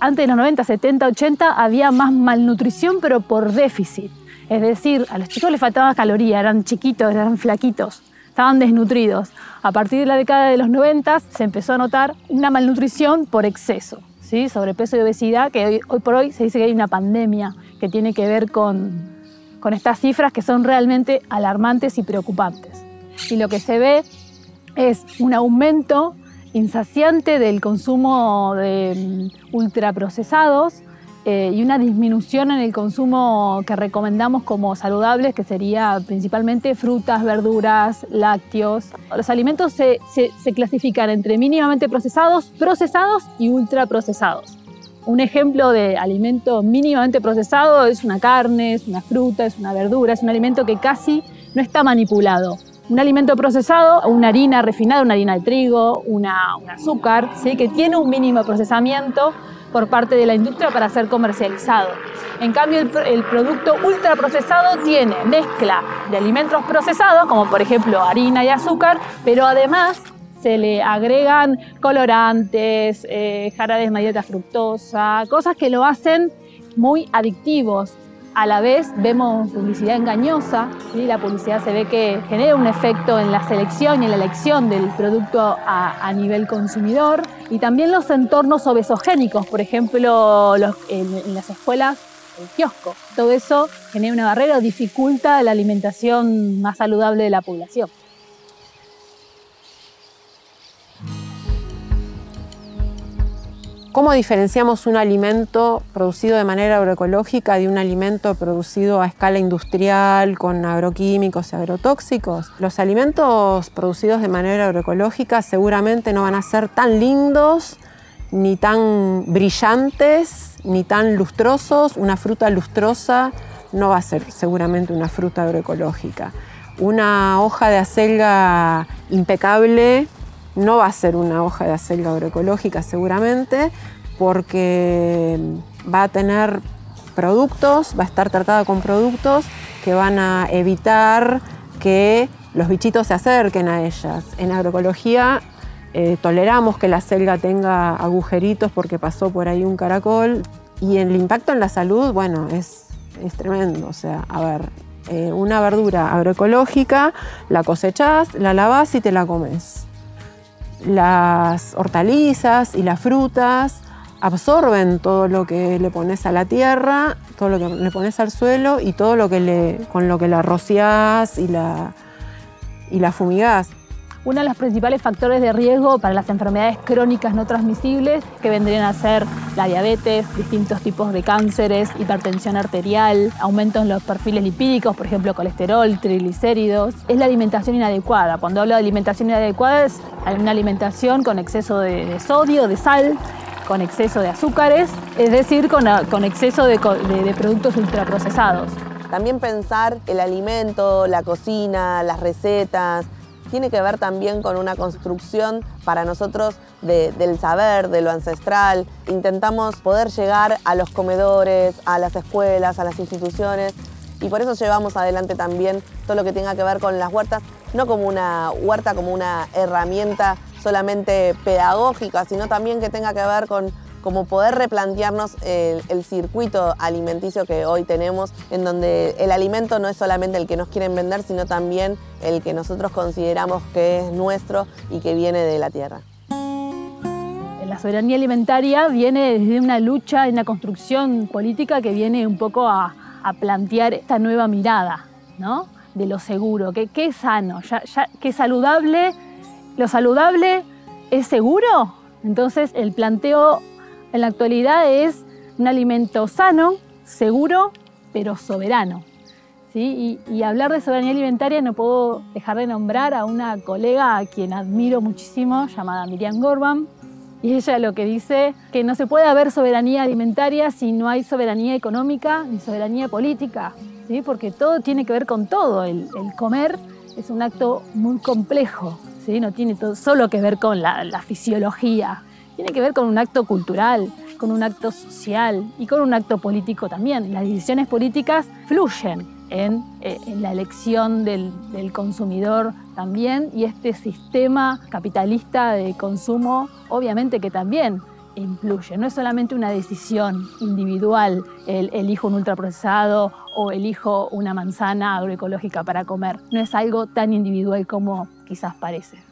antes de los 90, 70, 80 había más malnutrición, pero por déficit. Es decir, a los chicos les faltaba caloría, eran chiquitos, eran flaquitos, estaban desnutridos. A partir de la década de los 90 se empezó a notar una malnutrición por exceso, ¿sí? sobrepeso y obesidad, que hoy, hoy por hoy se dice que hay una pandemia que tiene que ver con, con estas cifras que son realmente alarmantes y preocupantes. Y lo que se ve es un aumento insaciante del consumo de mm, ultraprocesados eh, y una disminución en el consumo que recomendamos como saludables, que sería principalmente frutas, verduras, lácteos. Los alimentos se, se clasifican entre mínimamente procesados, procesados y ultraprocesados. Un ejemplo de alimento mínimamente procesado es una carne, es una fruta, es una verdura, es un alimento que casi no está manipulado. Un alimento procesado, una harina refinada, una harina de trigo, una, un azúcar, ¿sí? que tiene un mínimo procesamiento por parte de la industria para ser comercializado. En cambio, el, el producto ultraprocesado tiene mezcla de alimentos procesados, como por ejemplo harina y azúcar, pero además se le agregan colorantes, eh, jarabes de fructosa, cosas que lo hacen muy adictivos. A la vez vemos publicidad engañosa, y la publicidad se ve que genera un efecto en la selección y en la elección del producto a, nivel consumidor y también los entornos obesogénicos, por ejemplo en, las escuelas el kiosco. Todo eso genera una barrera o dificulta la alimentación más saludable de la población. ¿Cómo diferenciamos un alimento producido de manera agroecológica de un alimento producido a escala industrial con agroquímicos y agrotóxicos? Los alimentos producidos de manera agroecológica seguramente no van a ser tan lindos, ni tan brillantes, ni tan lustrosos. Una fruta lustrosa no va a ser seguramente una fruta agroecológica. Una hoja de acelga impecable no va a ser una hoja de acelga agroecológica seguramente, porque va a tener productos, va a estar tratada con productos que van a evitar que los bichitos se acerquen a ellas. En agroecología eh, toleramos que la selga tenga agujeritos porque pasó por ahí un caracol y el impacto en la salud, bueno, es, tremendo. O sea, a ver, eh, una verdura agroecológica la cosechás, la lavás y te la comes las hortalizas y las frutas absorben todo lo que le pones a la tierra, todo lo que le pones al suelo y todo lo que le, con lo que la rociás y la, y la fumigás. Uno de los principales factores de riesgo para las enfermedades crónicas no transmisibles, que vendrían a ser la diabetes, distintos tipos de cánceres, hipertensión arterial, aumento en los perfiles lipídicos, por ejemplo, colesterol, triglicéridos, es la alimentación inadecuada. Cuando hablo de alimentación inadecuada es una alimentación con exceso de, sodio, de sal, con exceso de azúcares, es decir, con, exceso de productos ultraprocesados. También pensar el alimento, la cocina, las recetas, tiene que ver también con una construcción para nosotros del saber, de lo ancestral. Intentamos poder llegar a los comedores, a las escuelas, a las instituciones y por eso llevamos adelante también todo lo que tenga que ver con las huertas, no como una huerta, como una herramienta solamente pedagógica, sino también que tenga que ver con como poder replantearnos el, circuito alimenticio que hoy tenemos, en donde el alimento no es solamente el que nos quieren vender, sino también el que nosotros consideramos que es nuestro y que viene de la tierra. La soberanía alimentaria viene desde una lucha, una construcción política que viene un poco a, plantear esta nueva mirada ¿no? de lo seguro, que, es sano, que es saludable. ¿Lo saludable es seguro? Entonces el planteo en la actualidad es un alimento sano, seguro, pero soberano. ¿sí? Y, hablar de soberanía alimentaria no puedo dejar de nombrar a una colega a quien admiro muchísimo, llamada Miriam Gorban. Y ella lo que dice que no se puede haber soberanía alimentaria si no hay soberanía económica ni soberanía política, ¿sí? porque todo tiene que ver con todo. El, comer es un acto muy complejo, ¿sí? no tiene todo, solo que ver con la, la fisiología, tiene que ver con un acto cultural, con un acto social y con un acto político también. Las decisiones políticas fluyen en, eh, la elección del, consumidor también y este sistema capitalista de consumo obviamente que también influye. No es solamente una decisión individual, el elijo un ultraprocesado o elijo una manzana agroecológica para comer. No es algo tan individual como quizás parece.